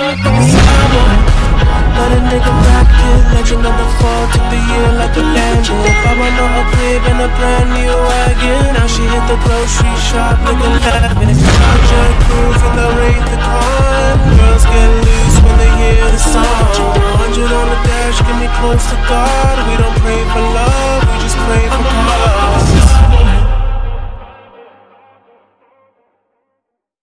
not gonna Let a nigga rock it Legend of the fall took the year like a landing I want on a crib and a brand new wagon Now she hit the grocery shop looking lavish Project proof in the rate the crime Girls get loose when they hear the song. 100 on the dash, get me close to God. We don't